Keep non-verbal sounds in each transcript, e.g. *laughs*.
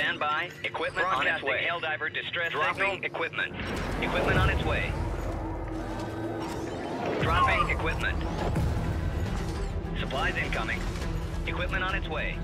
Stand by. Equipment on its way. Helldiver distress Dropping signal. equipment. Equipment on its way. Dropping equipment. Supplies incoming. Equipment on its way.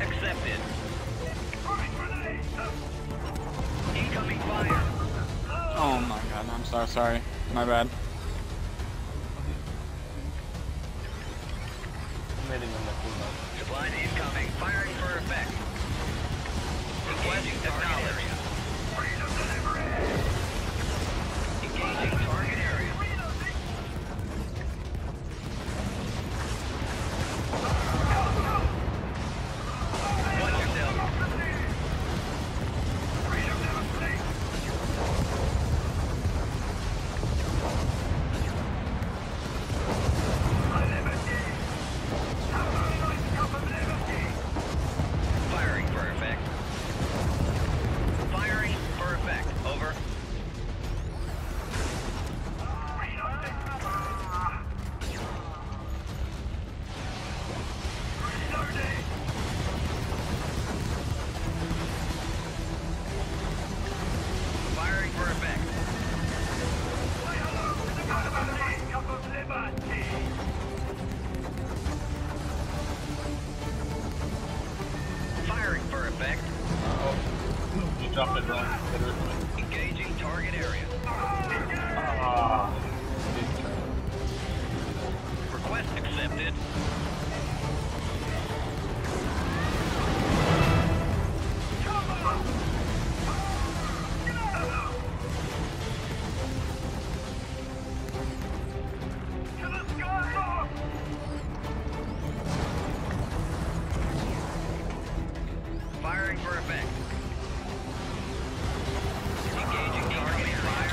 accepted. Oh my god, I'm so sorry. My bad. Jump and run. Engaging target area.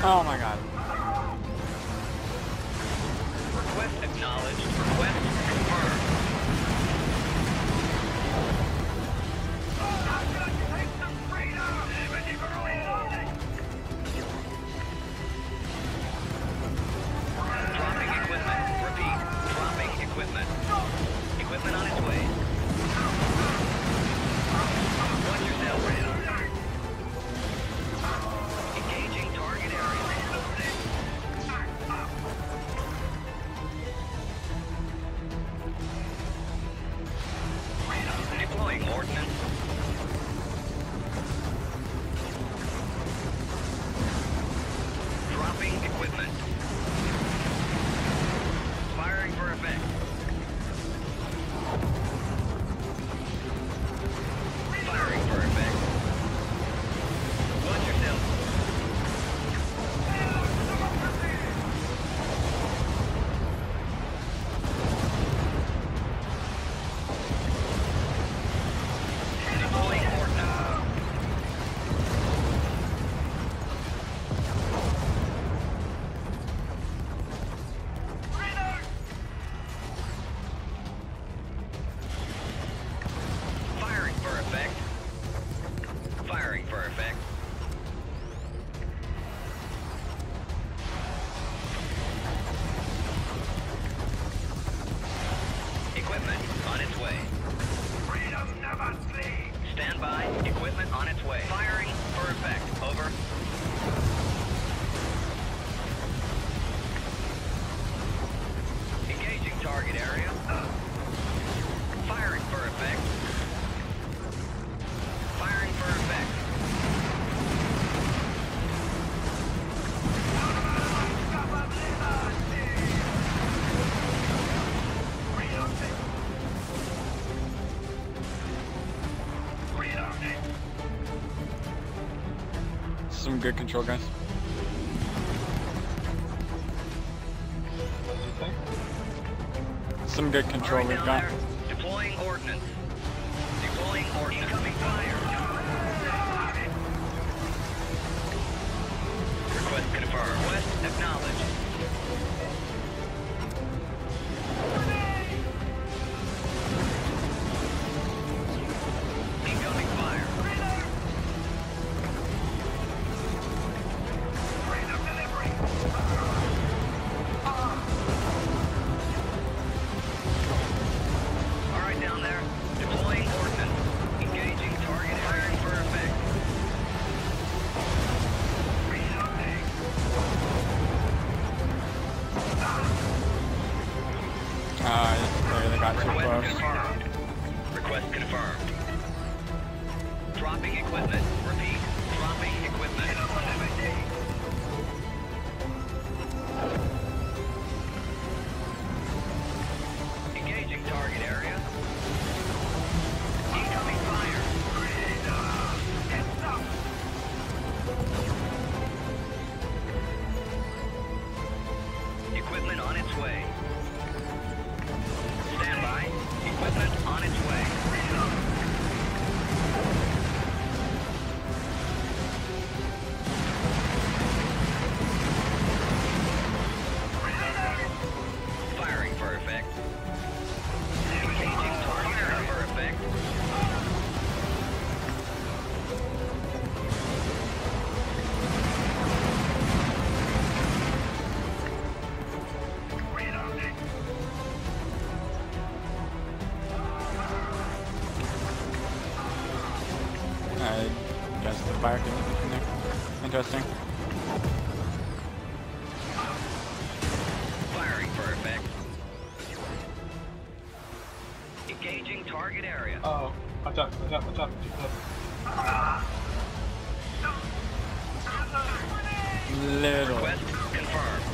Oh my god. good control, guys. Some good control right, we've got. Deploying ordnance. Deploying ordnance. Incoming fire. Request confirmed. West acknowledged. Request confirmed. Request confirmed. Dropping equipment. Repeat. Dropping equipment. Engaging target area. Incoming fire. Uh, equipment on its way equipment on its Engaging target area. Oh, watch out, watch out, watch out. Ah. Little. Request confirmed.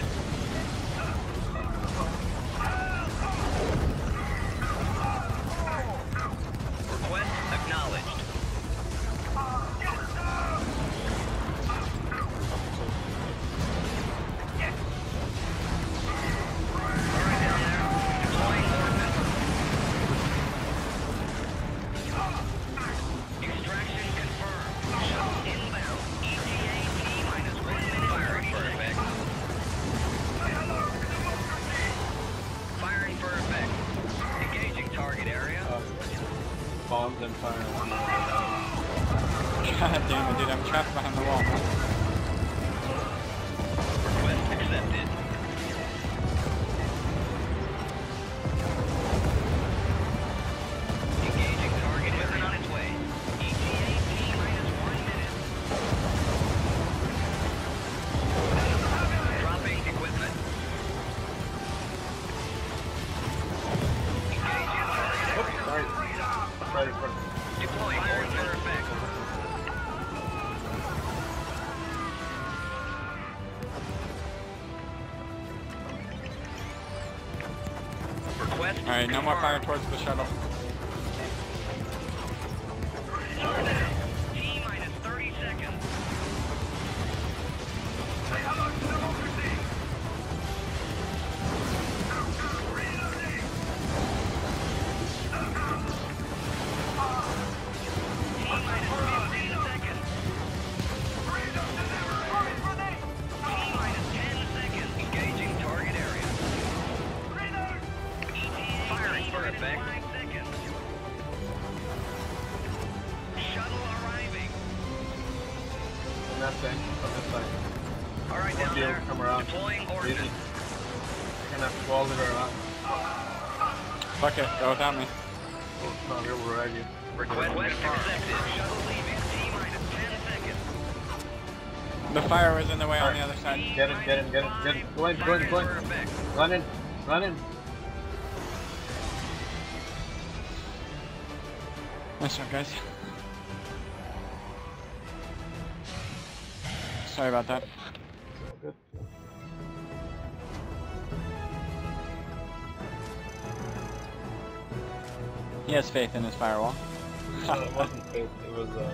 God *laughs* damn it, dude, I'm trapped behind the wall. Request accepted. Alright, no more fire towards the shuttle. On that thing, on this side. All right, One down deal, there. come around. Deploying Easy. ordnance. You're gonna have to wall it around. Fuck it, go without me. Oh, it's not here, we'll rag you. Request accepted. Shuttle leaving. T minus 10 seconds. The fire was in the way on the other side. Get him, get him, get him, get him. Go in, go in, go in. For effect. Run in, run in. Nice one, guys. Sorry about that. He has faith in his firewall. *laughs* No, it wasn't faith, it was, uh.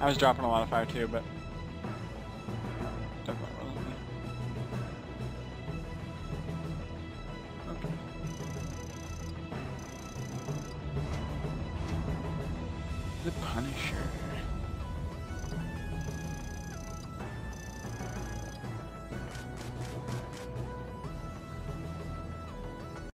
I was dropping a lot of fire too, but